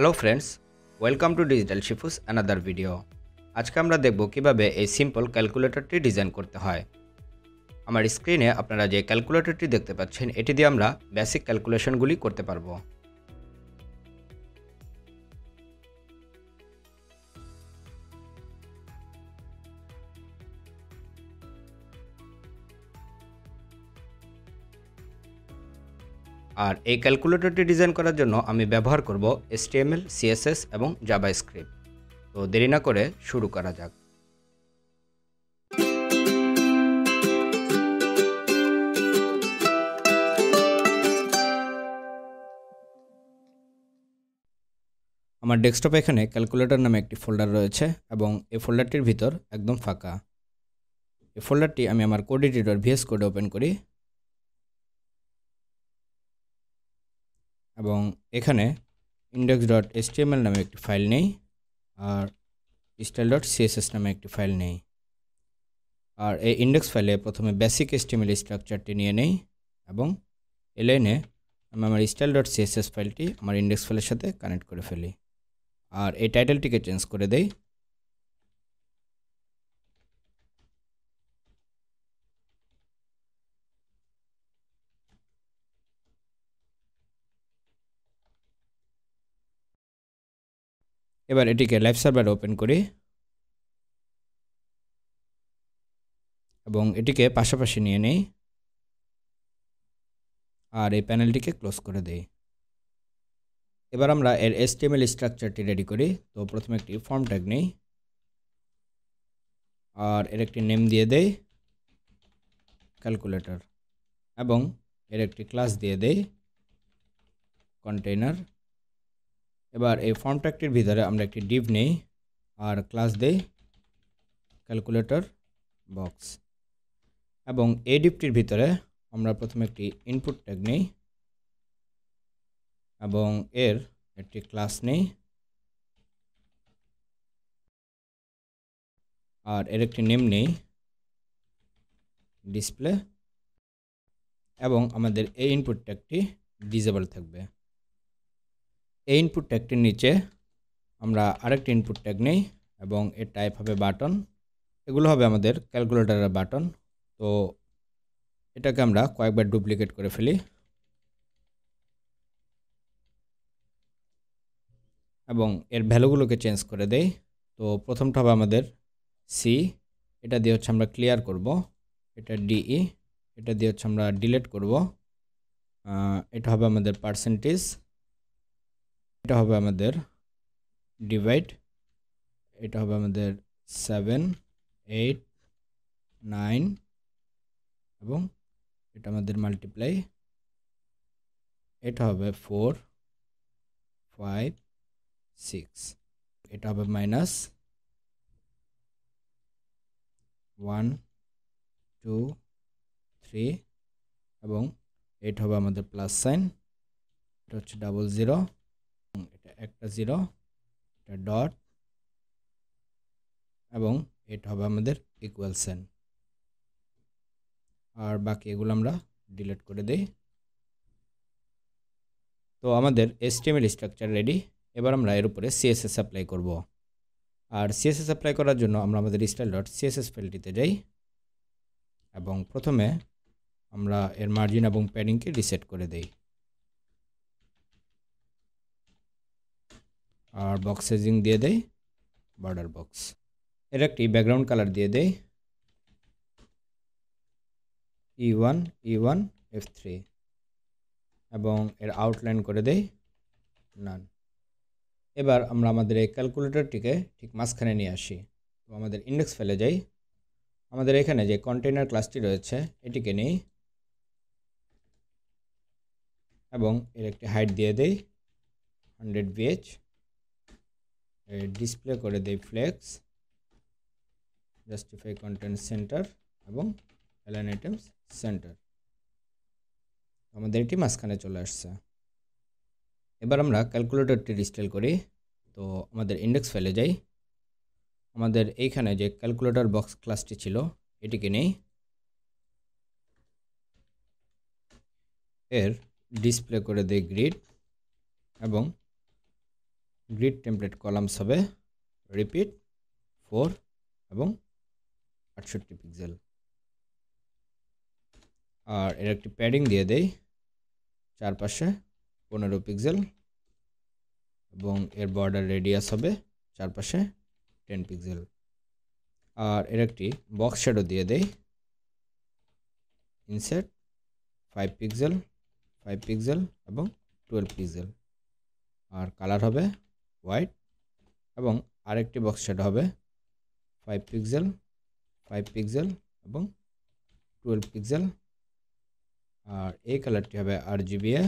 Hello friends welcome to digital শিফুস another video আজকে আমরা দেখব কীভাবে এই সিম্পল ক্যালকুলেটরটি ডিজাইন করতে হয়। আমার স্ক্রিনে আপনারা যে ক্যালকুলেটরটি দেখতে পাচ্ছেন, এটি দিয়ে আমরা বেসিক ক্যালকুলেশনগুলি করতে পারব। আর এই ক্যালকুলেটরটি ডিজাইন করার জন্য আমি ব্যবহার করব এসটিএমএল, সিএসএস এবং জাভা স্ক্রিপ্ট তো দেরি না করে শুরু করা যাক। আমার ডেস্কটপে এখানে ক্যালকুলেটর নামে একটি ফোল্ডার রয়েছে এবং এই ফোল্ডারটির ভিতর একদম ফাঁকা। এই ফোল্ডারটি আমি আমার কোড এডিটর ভিএস কোডে ওপেন করি। এবং এখানে ইন্ডেক্স ডট এসটিএমএল নামে একটি ফাইল নেই আর স্টাইল ডট সিএসএস নামে একটি ফাইল নেই। আর এই ইন্ডেক্স ফাইলে প্রথমে বেসিক এসটিএমএল স্ট্রাকচারটি নিয়ে নেই এবং এলাইনে আমি আমার স্টাইল ডট সিএসএস ফাইলটি আমার ইন্ডেক্স ফাইলের সাথে কানেক্ট করে ফেলি। আর এই টাইটেলটিকে চেঞ্জ করে দেই। এবার এটিকে লাইভ সার্ভার ওপেন করি। এবং এটিকে পাশাপাশি নিয়ে নেই। আর এই প্যানেলটিকে ক্লোজ করে দেই। এবার আমরা এর এসটিএমএল স্ট্রাকচারটি রেডি করি। তো প্রথমে একটি ফর্ম ট্যাগ নেই। আর এর একটি নেম দিয়ে দেই। ক্যালকুলেটর এবং এর একটি ক্লাস দিয়ে দেই। কন্টেইনার এবার এই ফর্ম ট্যাগটির ভিতরে আমরা একটি ডিভ নেই, আর ক্লাস দেই ক্যালকুলেটর বক্স এবং এই ডিপটির ভিতরে আমরা প্রথমে একটি ইনপুট ট্যাগ নেই, এবং এর একটি ক্লাস নেই, আর এর একটি নেম নেই ডিসপ্লে এবং আমাদের এই ইনপুট ট্যাগটি ডিজেবল থাকবে। এই ইনপুট ট্যাগটির নিচে আমরা আরেকটি ইনপুট ট্যাগ নেই এবং এর টাইপ হবে বাটন এগুলো হবে আমাদের ক্যালকুলেটারের বাটন তো এটাকে আমরা কয়েকবার ডুপ্লিকেট করে ফেলি। এবং এর ভ্যালুগুলোকে চেঞ্জ করে দেই। তো প্রথমটা হবে আমাদের সি এটা দিয়ে হচ্ছে আমরা ক্লিয়ার করব। এটা ডিই এটা দিয়ে হচ্ছে আমরা ডিলেট করব। এটা হবে আমাদের পার্সেন্টেজ এটা হবে আমাদের ডিভাইড এটা হবে আমাদের সেভেন এইট নাইন এবং এটা আমাদের মাল্টিপ্লাই এটা হবে ফোর ফাইভ সিক্স এটা হবে মাইনাস ওয়ান টু থ্রি এবং এটা হবে আমাদের প্লাস সাইন এটা হচ্ছে ডাবল জিরো এটা একটা জিরো এটা ডট এবং এটা হবে আমাদের ইকুয়াল সাইন আর বাকি এগুলো আমরা ডিলিট করে দেই। তো আমাদের এসটিএমএল স্ট্রাকচার রেডি এবার আমরা এর উপরে সিএসএস অ্যাপ্লাই করব। আর সিএসএস অ্যাপ্লাই করার জন্য আমরা আমাদের স্টাইল ডট সিএসএস ফাইলটিতে যাই, এবং প্রথমে আমরা এর মার্জিন এবং প্যাডিংকে রিসেট করে দেই। আর বক্স সাইজিং দিয়ে দেই বর্ডার বক্স এর একটি ব্যাকগ্রাউন্ড কালার দিয়ে দেই। E one E one F three এবং এর আউটলাইন করে দেই নান এবার আমরা আমাদের এই ক্যালকুলেটরটিকে ঠিক মাঝখানে নিয়ে আসি। তো আমাদের ইন্ডেক্স ফেলে যাই। আমাদের এখানে যে কন্টেইনার ক্লাসটি রয়েছে, এটিকে নিই। এবং এর একটি হাইট দিয়ে দেই হান্ড্রেড বিএচ ডিসপ্লে করে দেই ফ্লেক্স জাস্টিফাই কন্টেন্ট সেন্টার এবং অ্যালাইন আইটেমস সেন্টার আমাদের এটি মাঝখানে চলে আসছে। এবার আমরা ক্যালকুলেটরটি রিস্টেল করি। তো আমাদের ইন্ডেক্স ফেলে যাই। আমাদের এইখানে যে ক্যালকুলেটর বক্স ক্লাসটি ছিল, এটিকে নেই। এর ডিসপ্লে করে দেই গ্রিড এবং গ্রিড টেমপ্লেট কলামস হবে। রিপিট ফোর এবং আটষট্টি পিক্সেল আর এর একটি প্যাডিং দিয়ে দেই, চারপাশে পনেরো পিক্সেল এবং এর বর্ডার রেডিয়াস হবে চারপাশে টেন পিক্সেল আর এর একটি বক্স শ্যাডো দিয়ে দেই inset five pixel five pixel এবং টুয়েলভ পিক্সেল আর কালার হবে হোয়াইট এবং আরেকটি বক্স শ্যাডো হবে ফাইভ পিক্সেল ফাইভ পিক্সেল এবং টুয়েলভ পিক্সেল আর এই কালারটি হবে আর জিবিএ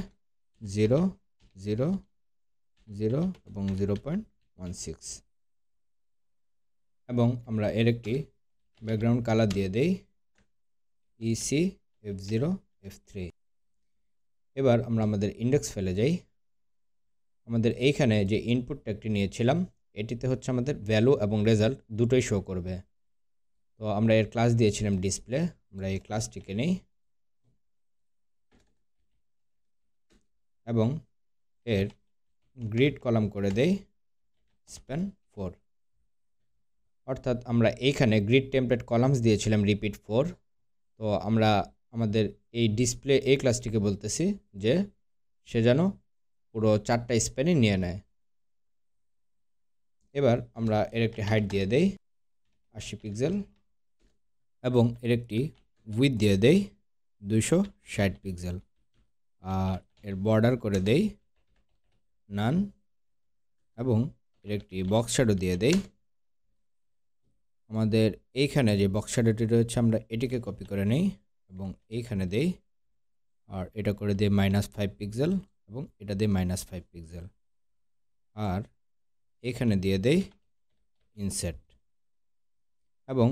জিরো জিরো জিরো এবং জিরো পয়েন্ট ওয়ান সিক্স এবং আমরা এর একটি ব্যাকগ্রাউন্ড কালার দিয়ে দেই E C F zero F three এবার আমরা আমাদের ইন্ডেক্স ফেলে যাই। আমাদের এইখানে যে ইনপুট ট্যাগটি নিয়েছিলাম, এটিতে হচ্ছে আমাদের ভ্যালু এবং রেজাল্ট দুটোই শো করবে। তো আমরা এর ক্লাস দিয়েছিলাম ডিসপ্লে আমরা এই ক্লাসটিকে নিই। এবং এর গ্রিড কলাম করে দেই স্প্যান ফোর অর্থাৎ আমরা এইখানে গ্রিড টেমপ্লেট কলামস দিয়েছিলাম রিপিট ফোর তো আমরা আমাদের এই ডিসপ্লে এই ক্লাসটিকে বলতেছি যে সে যেন পুরো চারটা স্প্যানই নিয়ে নেয়। এবার আমরা এর একটি হাইট দিয়ে দেই, আশি পিক্সেল এবং এর একটি উইথ দিয়ে দেই দুইশো ষাট পিক্সেল আর এর বর্ডার করে দেই নান এবং এর একটি বক্স দিয়ে দেই। আমাদের এইখানে যে বক্স রয়েছে, আমরা এটিকে কপি করে নিই, এবং এইখানে দেই, আর এটা করে দিই মাইনাস ফাইভ পিক্সেল এবং এটা দিয়ে মাইনাস ফাইভ পিক্সেল আর এখানে দিয়ে দেই ইনসেট এবং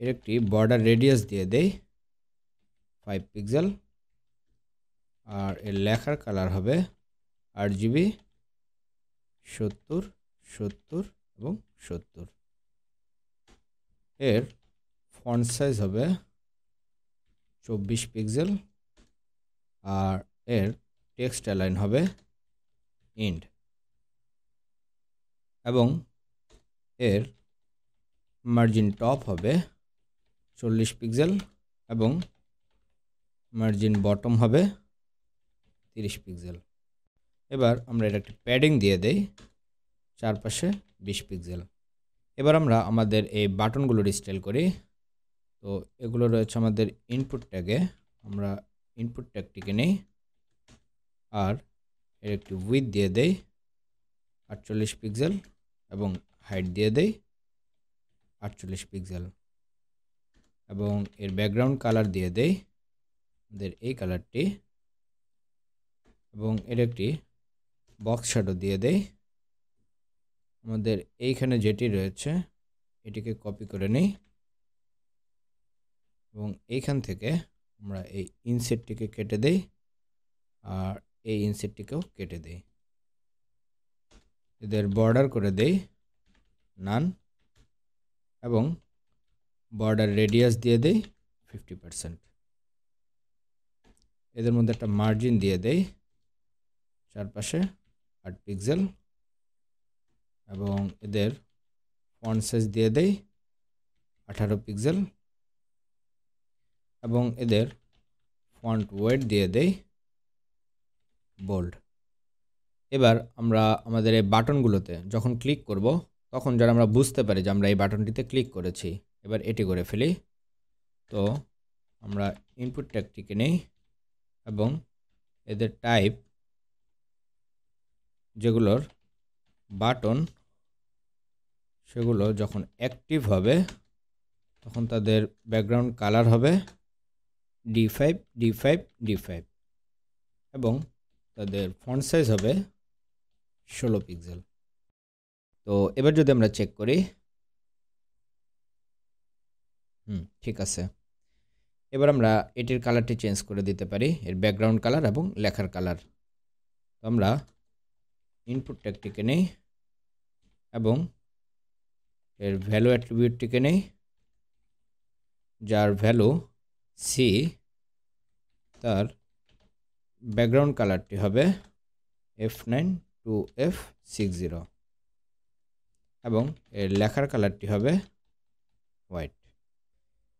এর একটি বর্ডার রেডিয়াস দিয়ে দেই ফাইভ পিক্সেল আর এর লেখার কালার হবে আট জিবি সত্তর সত্তর এবং সত্তর। এর ফন্ট সাইজ হবে চব্বিশ পিক্সেল আর এর টেক্সট অ্যালাইন হবে ইন্ড এবং এর মার্জিন টপ হবে চল্লিশ পিক্সেল এবং মার্জিন বটম হবে তিরিশ পিক্সেল এবার আমরা এটা একটি প্যাডিং দিয়ে দেই চারপাশে বিশ পিক্সেল এবার আমরা আমাদের এই বাটনগুলো স্টাইল করি। তো এগুলো রয়েছে আমাদের ইনপুট ট্যাগে আমরা ইনপুট ট্যাগটিকে নিই। আর এর একটি উইথ দিয়ে দেই আটচল্লিশ পিক্সেল এবং হাইট দিয়ে দেই আটচল্লিশ পিক্সেল এবং এর ব্যাকগ্রাউন্ড কালার দিয়ে দেই আমাদের এই কালারটি এবং এর একটি বক্স শ্যাডো দিয়ে দেই। আমাদের এইখানে যেটি রয়েছে, এটিকে কপি করে নিই এবং এইখান থেকে আমরা এই ইনসেটটিকে কেটে দেই। আর এই ইনসেটটিকেও কেটে দেই। এদের বর্ডার করে দেই নান এবং বর্ডার রেডিয়াস দিয়ে দেই ফিফটি পারসেন্ট এদের মধ্যে একটা মার্জিন দিয়ে দেই, চারপাশে আট পিক্সেল এবং এদের ফন্ট সাইজ দিয়ে দেই আঠারো পিক্সেল এবং এদের ফন্ট ওয়েট দিয়ে দেই বোল্ড এবার আমরা আমাদের এই বাটনগুলোতে যখন ক্লিক করব, তখন যারা আমরা বুঝতে পারি যে আমরা এই বাটনটিতে ক্লিক করেছি। এবার এটি করে ফেলি। তো আমরা ইনপুট ট্যাগটিকে নিই এবং এদের টাইপ যেগুলোর বাটন সেগুলো যখন অ্যাক্টিভ হবে, তখন তাদের ব্যাকগ্রাউন্ড কালার হবে D five D five D five এবং তাদের ফন্ট সাইজ হবে ষোলো পিক্সেল তো এবার যদি আমরা চেক করি, হুম, ঠিক আছে। এবার আমরা এটির কালারটি চেঞ্জ করে দিতে পারি, এর ব্যাকগ্রাউন্ড কালার এবং লেখার কালার তো আমরা ইনপুট ট্যাগটিকে নেই এবং এর ভ্যালু অ্যাট্রিবিউটটিকে নেই যার ভ্যালু সি তার ব্যাকগ্রাউন্ড কালারটি হবে F nine two F six zero এবং এর লেখার কালারটি হবে হোয়াইট।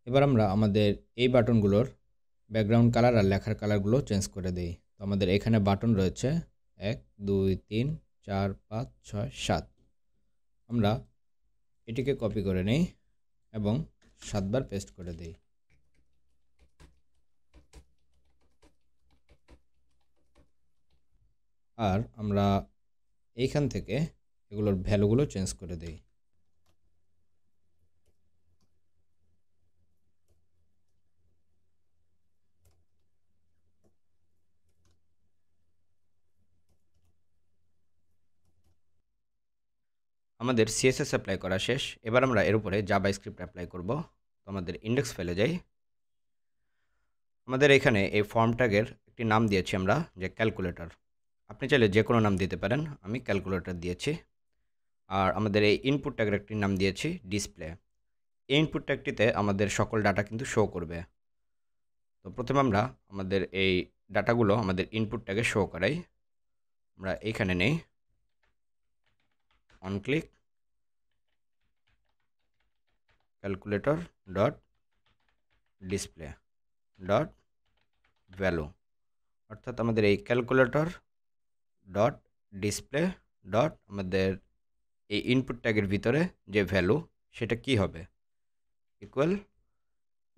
এবার আমরা আমাদের এই বাটনগুলোর ব্যাকগ্রাউন্ড কালার আর লেখার কালারগুলো চেঞ্জ করে দিই। তো আমাদের এখানে বাটন রয়েছে এক, দুই, তিন, চার, পাঁচ, ছয়, সাত। আমরা এটিকে কপি করে নিই এবং সাতবার পেস্ট করে দিই। আর আমরা এইখান থেকে এগুলোর ভ্যালুগুলো চেঞ্জ করে দিই। আমাদের সিএসএস অ্যাপ্লাই করা শেষ। এবার আমরা এর উপরে জাবা স্ক্রিপ্ট অ্যাপ্লাই করব। তো আমাদের ইন্ডেক্স ফেলে যাই। আমাদের এখানে এই ফর্ম ট্যাগের একটি নাম দিয়েছি আমরা, যে ক্যালকুলেটর আপনি চাইলে যে কোনো নাম দিতে পারেন, আমি ক্যালকুলেটর দিয়েছি। আর আমাদের এই ইনপুট ট্যাগের একটি নাম দিয়েছি ডিসপ্লে এই ইনপুট ট্যাগটিতে আমাদের সকল ডাটা কিন্তু শো করবে। তো প্রথমে আমরা আমাদের এই ডাটাগুলো আমাদের ইনপুট ট্যাগে শো করাই। আমরা এইখানে নেই। On click calculator dot display dot value অর্থাৎ আমাদের এই ক্যালকুলেটর ডট ডিসপ্লে ডট আমাদের এই ইনপুট ট্যাগের ভিতরে যে ভ্যালু সেটা কি হবে? ইকুয়াল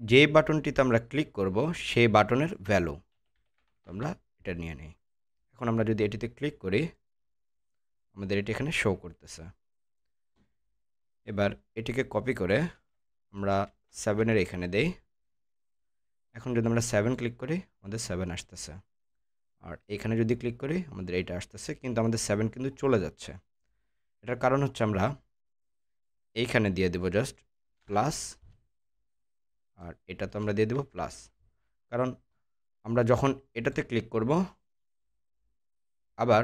যে বাটনটিতে আমরা ক্লিক করব সেই বাটনের ভ্যালু আমরা এটা নিয়ে নিই। এখন আমরা যদি এটিতে ক্লিক করি, আমাদের এটি এখানে শো করতেছে। এবার এটিকে কপি করে আমরা সেভেনের এখানে দেই। এখন যদি আমরা সেভেন ক্লিক করি, আমাদের সেভেন আসতেছে। আর এখানে যদি ক্লিক করি, আমাদের এইটা আসতেছে, কিন্তু আমাদের সেভেন কিন্তু চলে যাচ্ছে। এটার কারণ হচ্ছে আমরা এইখানে দিয়ে দেব জাস্ট প্লাস আর এটা তো আমরা দিয়ে দেব প্লাস কারণ আমরা যখন এটাতে ক্লিক করব, আবার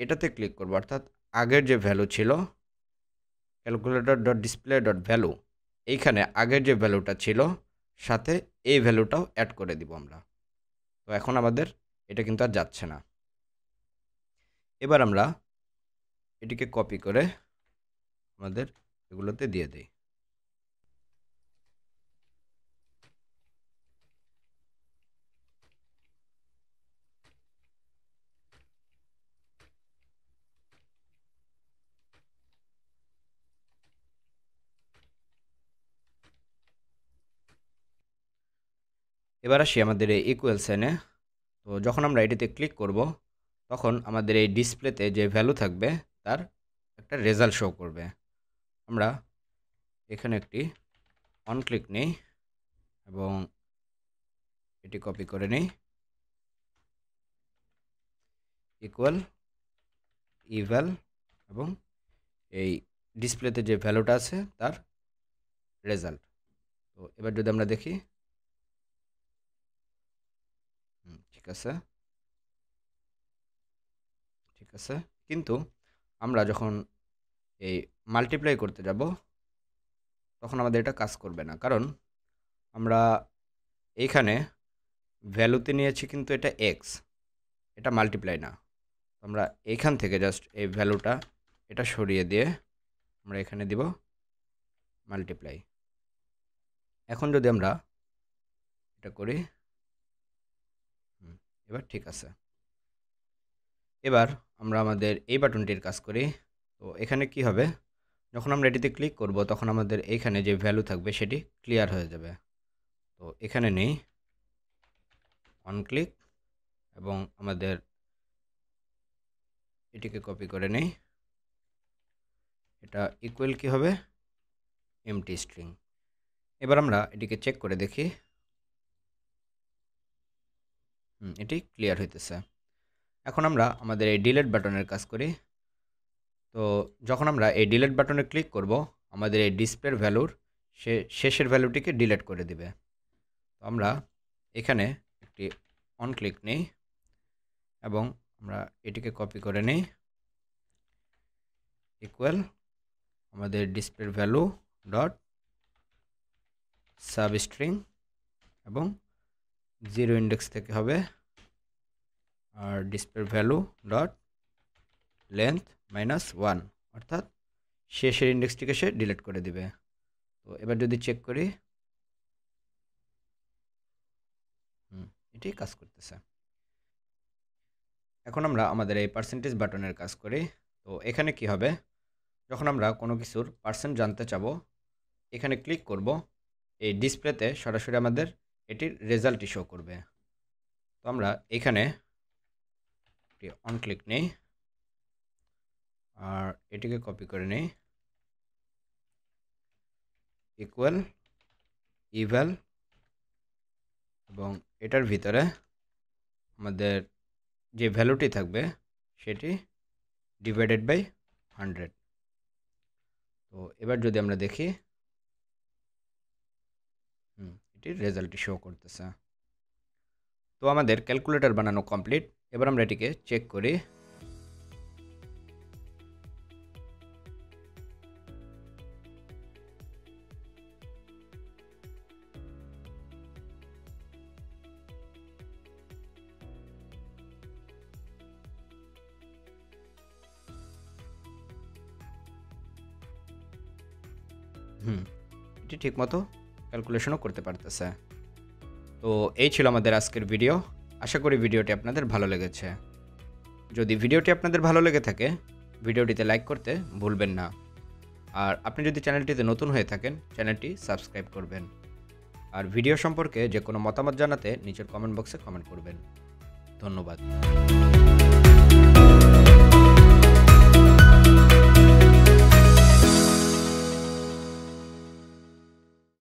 এটাতে ক্লিক করব, অর্থাৎ আগের যে ভ্যালু ছিল calculator dot display dot value এইখানে আগের যে ভ্যালুটা ছিল, সাথে এই ভ্যালুটাও অ্যাড করে দিব আমরা। তো এখন আমাদের এটা কিন্তু আর যাচ্ছে না। এবার আমরা এটিকে কপি করে আমাদের এগুলোতে দিয়ে দিই। এবার আসি আমাদের এই ইকুয়াল সাইনে তো যখন আমরা এটিতে ক্লিক করব, তখন আমাদের এই ডিসপ্লেতে যে ভ্যালু থাকবে, তার একটা রেজাল্ট শো করবে। আমরা এখানে একটি অন ক্লিক নেই এবং এটি কপি করে নেই। ইকুয়াল ইভ্যাল এবং এই ডিসপ্লেতে যে ভ্যালুটা আছে, তার রেজাল্ট তো এবার যদি আমরা দেখি ঠিক আছে? ঠিক আছে? কিন্তু আমরা যখন এই মাল্টিপ্লাই করতে যাব, তখন আমাদের এটা কাজ করবে না। কারণ আমরা এইখানে ভ্যালুতে নিয়েছি কিন্তু এটা এক্স এটা মাল্টিপ্লাই না। আমরা এইখান থেকে জাস্ট এই ভ্যালুটা এটা সরিয়ে দিয়ে আমরা এখানে দিব মাল্টিপ্লাই এখন যদি আমরা এটা করি এবার ঠিক আছে। এবার আমরা আমাদের এই বাটনটির কাজ করি। তো এখানে কি হবে? যখন আমরা এটিতে ক্লিক করব, তখন আমাদের এইখানে যে ভ্যালু থাকবে, সেটি ক্লিয়ার হয়ে যাবে। তো এখানে নেই। অন ক্লিক এবং আমাদের এটিকে কপি করে নেই। এটা ইকুয়াল কি হবে? এমটি স্ট্রিং এবার আমরা এটিকে চেক করে দেখি। এটি ক্লিয়ার হইতেছে। এখন আমরা আমাদের এই ডিলেট বাটনের কাজ করি। তো যখন আমরা এই ডিলেট বাটনে ক্লিক করব, আমাদের এই ডিসপ্লের ভ্যালুর সে, শেষের ভ্যালুটিকে ডিলেট করে দিবে। তো আমরা এখানে একটি অন ক্লিক নেই এবং আমরা এটিকে কপি করে নিই। ইকুয়াল আমাদের ডিসপ্লের ভ্যালু ডট সাব স্ট্রিং এবং জিরো ইন্ডেক্স থেকে হবে আর display value dot length minus one অর্থাৎ শেষের ইন্ডেক্সটিকে সে ডিলিট করে দিবে। তো এবার যদি চেক করি, হুম এটি কাজ করতেছে। এখন আমরা আমাদের এই পার্সেন্টেজ বাটনের কাজ করি। তো এখানে কি হবে? যখন আমরা কোনো কিছুর পার্সেন্ট জানতে চাবো, এখানে ক্লিক করব। এই ডিসপ্লেতে সরাসরি আমাদের এটির রেজাল্টটি শো করবে। তো আমরা এখানে একটি অন ক্লিক নেই, আর এটিকে কপি করে নেই। ইকুয়াল ইভ্যাল এবং এটার ভিতরে আমাদের যে ভ্যালুটি থাকবে, সেটি ডিভাইডেড বাই হান্ড্রেড তো এবার যদি আমরা দেখি এটির রেজাল্টটি শো করতেছে। তো আমাদের ক্যালকুলেটর বানানো কমপ্লিট এবার আমরা এটিকে চেক করি। হুম, এটি ক্যালকুলেশনও করতে পারতেছে। তো এই ছিল আমাদের আজকের ভিডিও আশা করি ভিডিওটি আপনাদের ভালো লেগেছে। যদি ভিডিওটি আপনাদের ভালো লেগে থাকে ভিডিওটিতে লাইক করতে ভুলবেন না। আর আপনি যদি চ্যানেলটিতে নতুন হয়ে থাকেন চ্যানেলটি সাবস্ক্রাইব করবেন। আর ভিডিও সম্পর্কে যে কোনো মতামত জানাতে নিচের কমেন্ট বক্সে কমেন্ট করবেন। ধন্যবাদ।